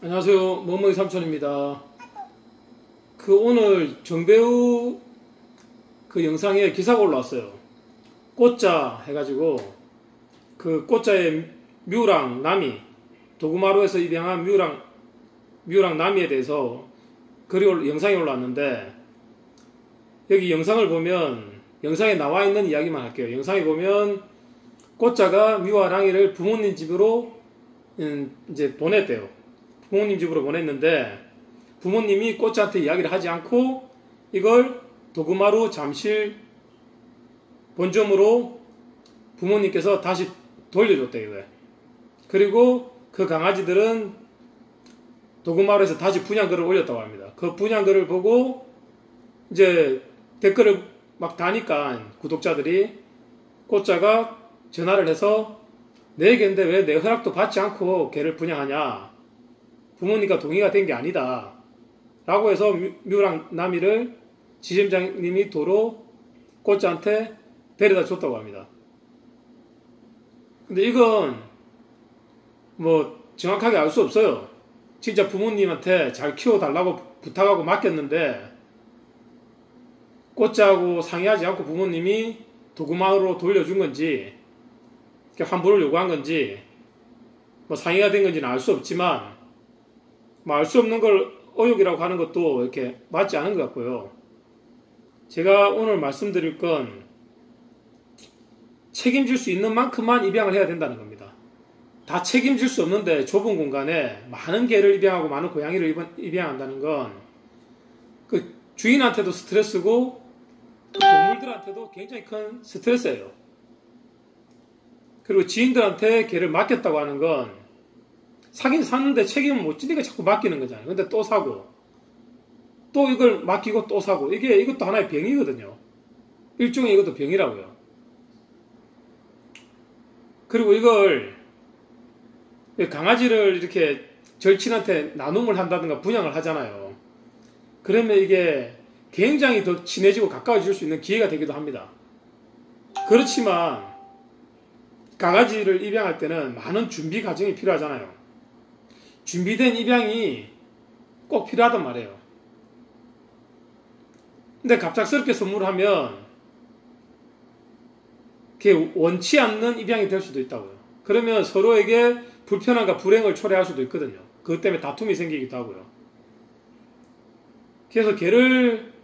안녕하세요. 멍멍이 삼촌입니다. 그 오늘 정배우 그 영상에 기사가 올라왔어요. 꽃자 해가지고 그 꽃자의 뮤랑 나미 도구마루에서 입양한 뮤랑 뮤랑 나미에 대해서 글이 올- 영상이 올라왔는데 여기 영상을 보면 영상에 나와 있는 이야기만 할게요. 영상에 보면 꽃자가 뮤와 랑이를 부모님 집으로 음, 이제 보냈대요. 부모님 집으로 보냈는데 부모님이 꽃자한테 이야기를 하지 않고 이걸 도구마루 잠실 본점으로 부모님께서 다시 돌려줬대요. 이거에. 그리고 그 강아지들은 도구마루에서 다시 분양글을 올렸다고 합니다. 그 분양글을 보고 이제 댓글을 막 다니까 구독자들이 꽃자가 전화를 해서 내 개인데 왜 내 허락도 받지 않고 개를 분양하냐 부모님과 동의가 된 게 아니다 라고 해서 뮤- 뮤랑 나미를 지점장님이 도로 꽃자한테 데려다 줬다고 합니다. 근데 이건 뭐 정확하게 알 수 없어요. 진짜 부모님한테 잘 키워달라고 부탁하고 맡겼는데 꽃자하고 상의하지 않고 부모님이 도구마으로 돌려준 건지 환불을 요구한 건지 뭐 상의가 된 건지는 알 수 없지만 뭐 알 수 없는 걸 어욕이라고 하는 것도 이렇게 맞지 않은 것 같고요. 제가 오늘 말씀드릴 건 책임질 수 있는 만큼만 입양을 해야 된다는 겁니다. 다 책임질 수 없는데 좁은 공간에 많은 개를 입양하고 많은 고양이를 입양- 입양한다는 건 그 주인한테도 스트레스고 그 동물들한테도 굉장히 큰 스트레스예요. 그리고 지인들한테 개를 맡겼다고 하는 건 사긴 샀는데 책임을 못 지니까 자꾸 맡기는 거잖아요. 근데 또 사고 또 이걸 맡기고 또 사고 이게 이것도 하나의 병이거든요. 일종의 이것도 병이라고요. 그리고 이걸 강아지를 이렇게 절친한테 나눔을 한다든가 분양을 하잖아요. 그러면 이게 굉장히 더 친해지고 가까워질 수 있는 기회가 되기도 합니다. 그렇지만 강아지를 입양할 때는 많은 준비 과정이 필요하잖아요. 준비된 입양이 꼭 필요하단 말이에요. 근데 갑작스럽게 선물하면 그게 원치 않는 입양이 될 수도 있다고요. 그러면 서로에게 불편함과 불행을 초래할 수도 있거든요. 그것 때문에 다툼이 생기기도 하고요. 그래서 개를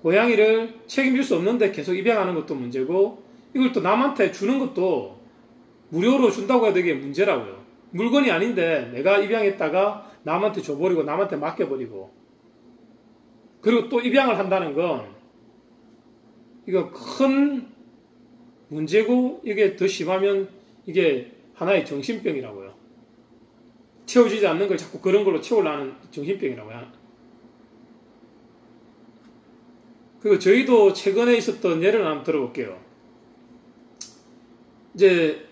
고양이를 책임질 수 없는데 계속 입양하는 것도 문제고 이걸 또 남한테 주는 것도 무료로 준다고 해야 되게 문제라고요. 물건이 아닌데 내가 입양했다가 남한테 줘버리고 남한테 맡겨버리고 그리고 또 입양을 한다는 건 이거 큰 문제고 이게 더 심하면 이게 하나의 정신병이라고요. 채워지지 않는 걸 자꾸 그런 걸로 채우려는 정신병이라고요. 그리고 저희도 최근에 있었던 예를 한번 들어볼게요. 이제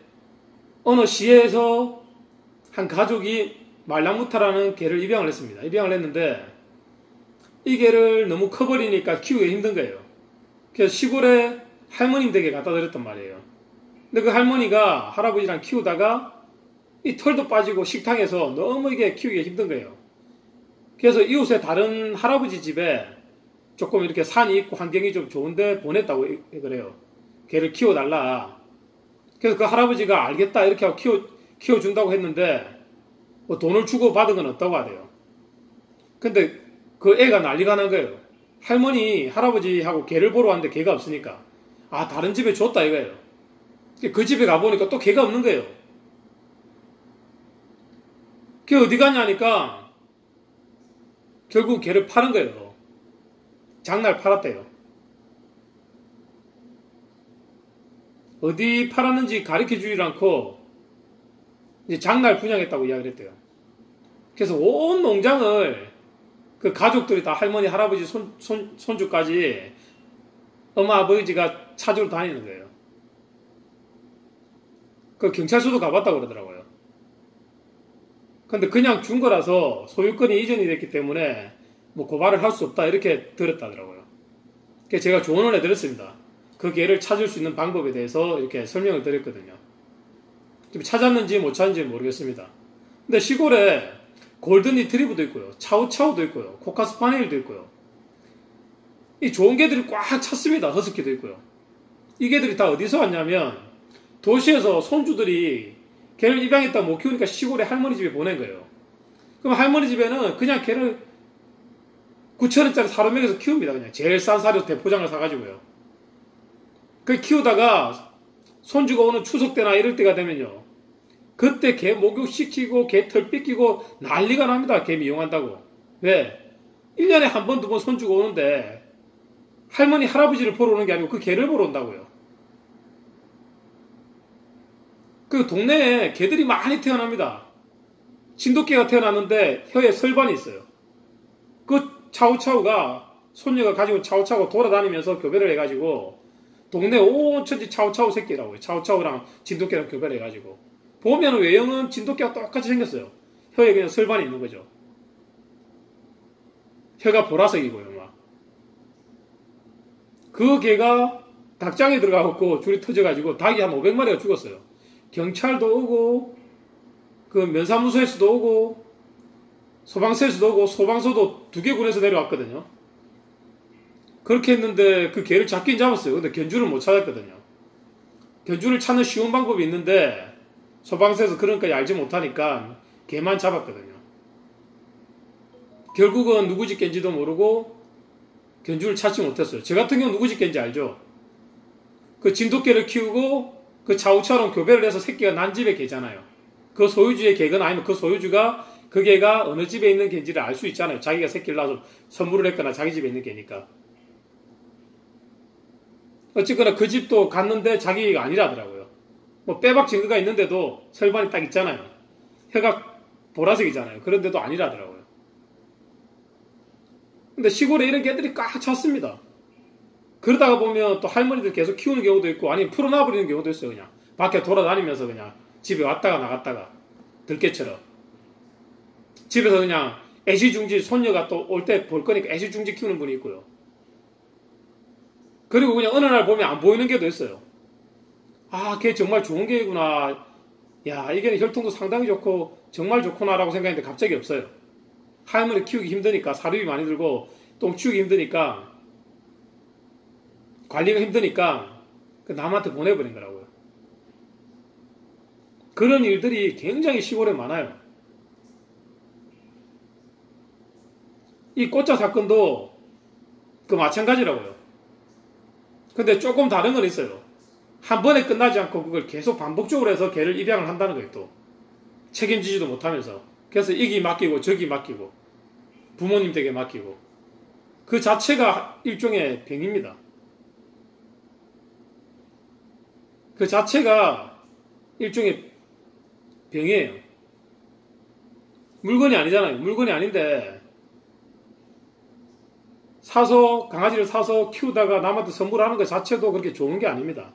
어느 시에서 한 가족이 말랑무타라는 개를 입양을 했습니다. 입양을 했는데 이 개를 너무 커버리니까 키우기 힘든 거예요. 그래서 시골에 할머님 댁에 갖다 드렸단 말이에요. 근데 그 할머니가 할아버지랑 키우다가 이 털도 빠지고 식당에서 너무 이게 키우기 힘든 거예요. 그래서 이웃의 다른 할아버지 집에 조금 이렇게 산이 있고 환경이 좀 좋은데 보냈다고 그래요. 개를 키워달라. 그래서 그 할아버지가 알겠다 이렇게 하고 키워, 키워준다고 했는데 뭐 돈을 주고 받은 건 없다고 하대요. 근데 그 애가 난리가 난 거예요. 할머니, 할아버지하고 개를 보러 왔는데 개가 없으니까 아 다른 집에 줬다 이거예요. 그 집에 가보니까 또 개가 없는 거예요. 걔 어디 가냐니까 결국 개를 파는 거예요. 장날 팔았대요. 어디 팔았는지 가르쳐 주질 않고 이제 장날 분양했다고 이야기를 했대요. 그래서 온 농장을 그 가족들이 다 할머니, 할아버지, 손, 손, 손주까지 엄마, 아버지가 찾으러 다니는 거예요. 그 경찰서도 가봤다고 그러더라고요. 근데 그냥 준 거라서 소유권이 이전이 됐기 때문에 뭐 고발을 할 수 없다 이렇게 들었다더라고요. 제가 조언을 해드렸습니다. 그 개를 찾을 수 있는 방법에 대해서 이렇게 설명을 드렸거든요. 찾았는지 못 찾은지 모르겠습니다. 근데 시골에 골든 리트리브도 있고요. 차우차우도 있고요. 코카스파니엘도 있고요. 이 좋은 개들이 꽉 찼습니다. 허스키도 있고요. 이 개들이 다 어디서 왔냐면 도시에서 손주들이 개를 입양했다 못 키우니까 시골에 할머니 집에 보낸 거예요. 그럼 할머니 집에는 그냥 개를 9천원짜리 사료 먹여서 키웁니다. 그냥 제일 싼 사료 대포장을 사가지고요. 그 키우다가 손주가 오는 추석 때나 이럴 때가 되면요. 그때 개 목욕시키고 개 털 삐끼고 난리가 납니다. 개 미용한다고. 왜? 1년에 한 번, 두 번 손주가 오는데 할머니, 할아버지를 보러 오는 게 아니고 그 개를 보러 온다고요. 그 동네에 개들이 많이 태어납니다. 진돗개가 태어났는데 혀에 설반이 있어요. 그 차우차우가 손녀가 가지고 차우차우 돌아다니면서 교배를 해가지고 동네 온 천지 차우차우 새끼라고요. 차우차우랑 진돗개랑 교배를 해가지고 보면 외형은 진돗개와 똑같이 생겼어요. 혀에 그냥 설반이 있는 거죠. 혀가 보라색이고요, 막. 그 개가 닭장에 들어가고 줄이 터져가지고 닭이 한 500마리가 죽었어요. 경찰도 오고, 그 면사무소에서도 오고, 소방서에서도 오고, 소방서도 두 개 군에서 내려왔거든요. 그렇게 했는데 그 개를 잡긴 잡았어요. 근데 견주를 못 찾았거든요. 견주를 찾는 쉬운 방법이 있는데 소방서에서 그런 까지 알지 못하니까 개만 잡았거든요. 결국은 누구 집 갠지도 모르고 견주를 찾지 못했어요. 저 같은 경우 누구 집 갠지 알죠? 그 진돗개를 키우고 그 차우처럼 교배를 해서 새끼가 난 집의 개잖아요. 그 소유주의 개거나 아니면 그 소유주가 그 개가 어느 집에 있는 개인지를 알 수 있잖아요. 자기가 새끼를 낳아서 선물을 했거나 자기 집에 있는 개니까. 어쨌거나 그 집도 갔는데 자기가 아니라더라고요. 뭐 빼박 증거가 있는데도 설반이 딱 있잖아요. 혀가 보라색이잖아요. 그런데도 아니라더라고요. 근데 시골에 이런 개들이 꽉 찼습니다. 그러다가 보면 또 할머니들 계속 키우는 경우도 있고 아니면 풀어놔버리는 경우도 있어요. 그냥 밖에 돌아다니면서 그냥 집에 왔다가 나갔다가 들깨처럼 집에서 그냥 애시중지 손녀가 또 올 때 볼 거니까 애시중지 키우는 분이 있고요. 그리고 그냥 어느 날 보면 안 보이는 개도 있어요. 아, 걔 정말 좋은 개구나. 야, 이게 혈통도 상당히 좋고 정말 좋구나라고 생각했는데 갑자기 없어요. 할머니 키우기 힘드니까 사료비 많이 들고 똥 치우기 힘드니까 관리가 힘드니까 그 남한테 보내버린 거라고요. 그런 일들이 굉장히 시골에 많아요. 이 꽃자 사건도 그 마찬가지라고요. 근데 조금 다른 건 있어요. 한 번에 끝나지 않고 그걸 계속 반복적으로 해서 개를 입양을 한다는 거예요, 또. 책임지지도 못하면서. 그래서 이기 맡기고 저기 맡기고 부모님 댁에 맡기고 그 자체가 일종의 병입니다. 그 자체가 일종의 병이에요. 물건이 아니잖아요. 물건이 아닌데 사서 강아지를 사서 키우다가 남한테 선물하는 것 자체도 그렇게 좋은 게 아닙니다.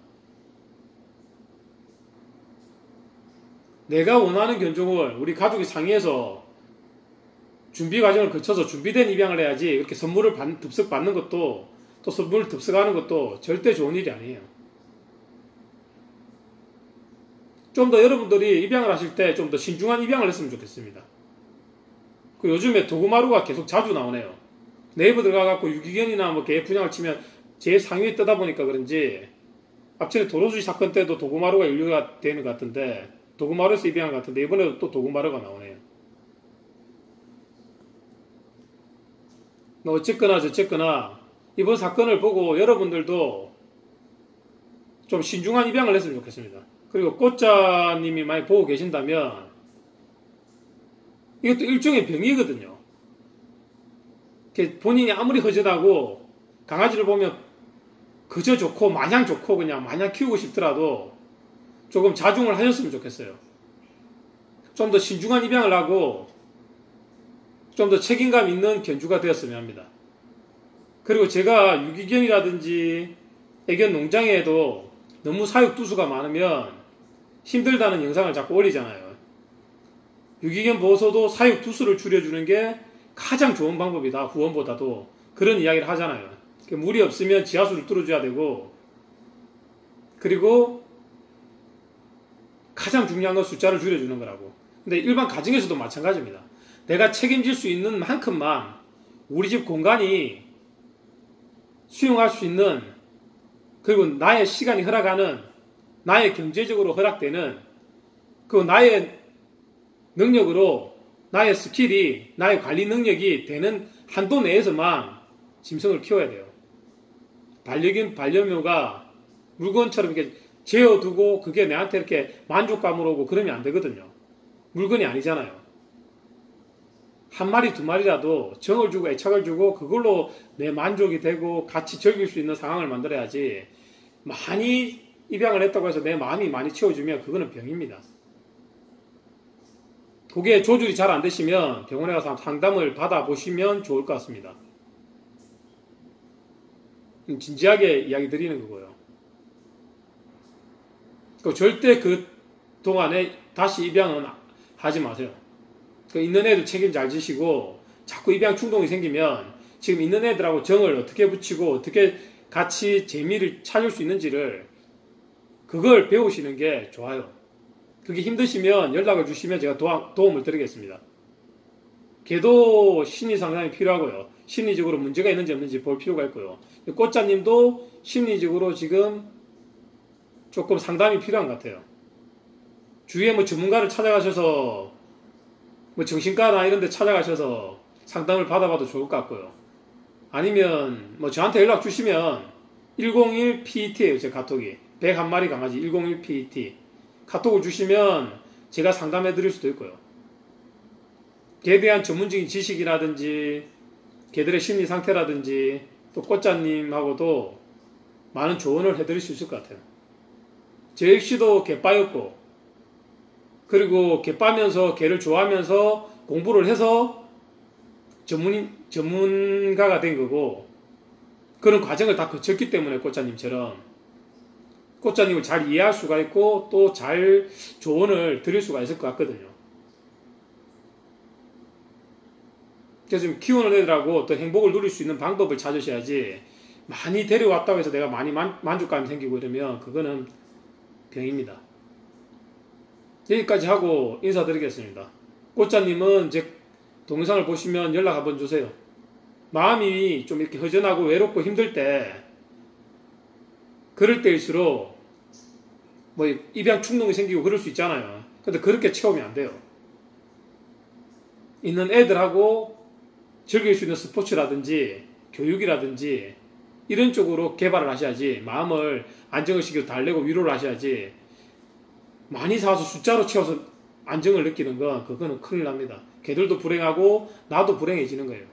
내가 원하는 견종을 우리 가족이 상의해서 준비 과정을 거쳐서 준비된 입양을 해야지 이렇게 선물을 받, 듭석 받는 것도 또 선물을 듭석하는 것도 절대 좋은 일이 아니에요. 좀 더 여러분들이 입양을 하실 때 좀 더 신중한 입양을 했으면 좋겠습니다. 그 요즘에 도구마루가 계속 자주 나오네요. 네이버 들어가갖고 유기견이나 뭐 개 분양을 치면 제일 상위에 뜨다 보니까 그런지 앞전에 도로주의 사건 때도 도구마루가 인류가 되는 것 같은데 도구마루에서 입양한 것 같은데 이번에도 또 도구마루가 나오네요. 뭐 어쨌거나 저쨌거나 이번 사건을 보고 여러분들도 좀 신중한 입양을 했으면 좋겠습니다. 그리고 꽃자님이 많이 보고 계신다면 이것도 일종의 병이거든요. 본인이 아무리 허전하고 강아지를 보면 그저 좋고 마냥 좋고 그냥 마냥 키우고 싶더라도 조금 자중을 하셨으면 좋겠어요. 좀 더 신중한 입양을 하고 좀 더 책임감 있는 견주가 되었으면 합니다. 그리고 제가 유기견이라든지 애견 농장에도 너무 사육 두수가 많으면 힘들다는 영상을 자꾸 올리잖아요. 유기견 보호소도 사육 두수를 줄여주는 게 가장 좋은 방법이다. 후원보다도 그런 이야기를 하잖아요. 물이 없으면 지하수를 뚫어줘야 되고 그리고 가장 중요한 건 숫자를 줄여주는 거라고. 근데 일반 가정에서도 마찬가지입니다. 내가 책임질 수 있는 만큼만 우리 집 공간이 수용할 수 있는 그리고 나의 시간이 허락하는 나의 경제적으로 허락되는 그 나의 능력으로 나의 스킬이 나의 관리 능력이 되는 한도 내에서만 짐승을 키워야 돼요. 반려견 반려묘가 물건처럼 이렇게 재어두고 그게 내한테 이렇게 만족감으로 오고 그러면 안 되거든요. 물건이 아니잖아요. 한 마리 두 마리라도 정을 주고 애착을 주고 그걸로 내 만족이 되고 같이 즐길 수 있는 상황을 만들어야지 많이 입양을 했다고 해서 내 마음이 많이 채워주면 그거는 병입니다. 그게 조절이 잘 안 되시면 병원에 가서 상담을 받아보시면 좋을 것 같습니다. 진지하게 이야기 드리는 거고요. 그 절대 그 동안에 다시 입양은 하지 마세요. 그 있는 애들 책임 잘 지시고 자꾸 입양 충동이 생기면 지금 있는 애들하고 정을 어떻게 붙이고 어떻게 같이 재미를 찾을 수 있는지를 그걸 배우시는 게 좋아요. 그게 힘드시면 연락을 주시면 제가 도움, 을 드리겠습니다. 걔도 심리 상담이 필요하고요. 심리적으로 문제가 있는지 없는지 볼 필요가 있고요. 꽃자님도 심리적으로 지금 조금 상담이 필요한 것 같아요. 주위에 뭐 전문가를 찾아가셔서 뭐 정신과나 이런 데 찾아가셔서 상담을 받아봐도 좋을 것 같고요. 아니면 뭐 저한테 연락 주시면 101 PET예요, 제 카톡이. 101마리 강아지 101 PET. 카톡을 주시면 제가 상담해 드릴 수도 있고요. 개에 대한 전문적인 지식이라든지 개들의 심리 상태라든지 또 꽃자님하고도 많은 조언을 해드릴 수 있을 것 같아요. 제 역시도 개빠였고 그리고 개빠면서 개를 좋아하면서 공부를 해서 전문 전문가가 된 거고 그런 과정을 다 거쳤기 때문에 꽃자님처럼 꽃자님을 잘 이해할 수가 있고 또 잘 조언을 드릴 수가 있을 것 같거든요. 그래서 좀 키우는 애들하고 또 행복을 누릴 수 있는 방법을 찾으셔야지 많이 데려왔다고 해서 내가 많이 만, 만족감이 생기고 이러면 그거는 병입니다. 여기까지 하고 인사드리겠습니다. 꽃자님은 제 동영상을 보시면 연락 한번 주세요. 마음이 좀 이렇게 허전하고 외롭고 힘들 때 그럴 때일수록 뭐 입양 충동이 생기고 그럴 수 있잖아요. 근데 그렇게 채우면 안 돼요. 있는 애들하고 즐길 수 있는 스포츠라든지 교육이라든지 이런 쪽으로 개발을 하셔야지 마음을 시키고 달래고 위로를 하셔야지 많이 사와서 숫자로 채워서 안정을 느끼는 건 그거는 큰일 납니다. 개들도 불행하고 나도 불행해지는 거예요.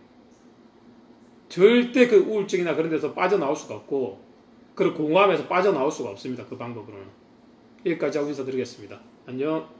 절대 그 우울증이나 그런 데서 빠져나올 수가 없고 그리고 공허함에서 빠져나올 수가 없습니다. 그 방법으로는. 여기까지 하고 인사드리겠습니다. 안녕.